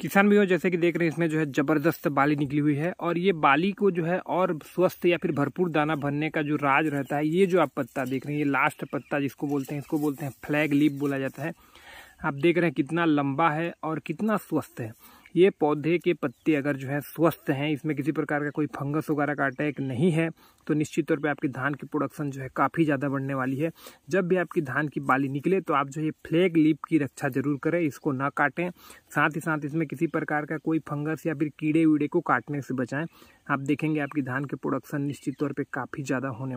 किसान भी हो, जैसे कि देख रहे हैं, इसमें जो है ज़बरदस्त बाली निकली हुई है और ये बाली को जो है और स्वस्थ या फिर भरपूर दाना भरने का जो राज रहता है, ये जो आप पत्ता देख रहे हैं, ये लास्ट पत्ता जिसको बोलते हैं, इसको बोलते हैं फ्लैग लीप बोला जाता है। आप देख रहे हैं कितना लंबा है और कितना स्वस्थ है। ये पौधे के पत्ते अगर जो है स्वस्थ हैं, इसमें किसी प्रकार का कोई फंगस वगैरह का अटैक नहीं है तो निश्चित तौर पे आपकी धान की प्रोडक्शन जो है काफ़ी ज़्यादा बढ़ने वाली है। जब भी आपकी धान की बाली निकले तो आप जो है फ्लैग लीप की रक्षा ज़रूर करें, इसको ना काटें। साथ ही साथ इसमें किसी प्रकार का कोई फंगस या फिर कीड़े वीड़े को काटने से बचाएँ। आप देखेंगे आपकी धान की प्रोडक्शन निश्चित तौर पर काफ़ी ज़्यादा होने